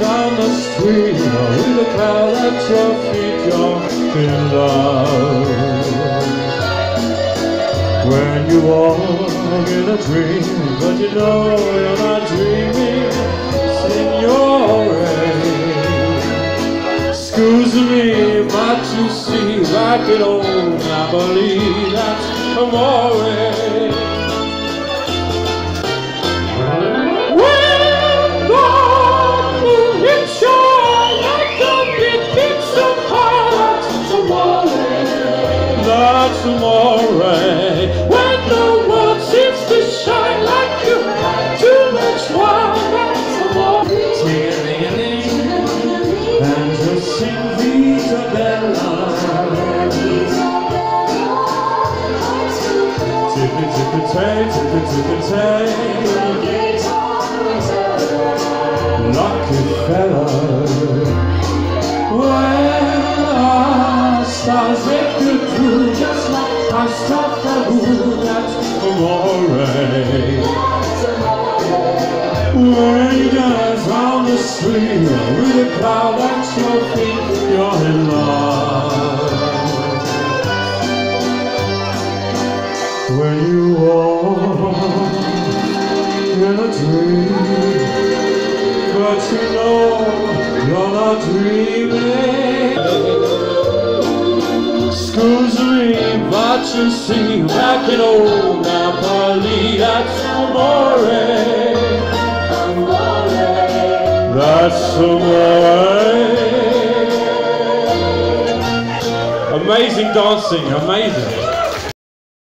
down the street with a crowd at your feet, you're in love. When you walk in a dream, but you know you're not dreaming, signore. Excuse me, but you see, like an old Napoli, that's amore. Amore. When the world seems to shine like you had too much wine, amore. Ting-a-ling-a-ling, and just sing Vita Bella. Tippy-tippy-tay, tippy-tippy-tay. Lucky fella. Amore. When you dance round the street with a crowd at your feet, you're in love. When you walk in a dream, but you know you're not dreaming. Excuse me, but you see, back in old Napoli, that's amore. That's amore. Amazing dancing, amazing.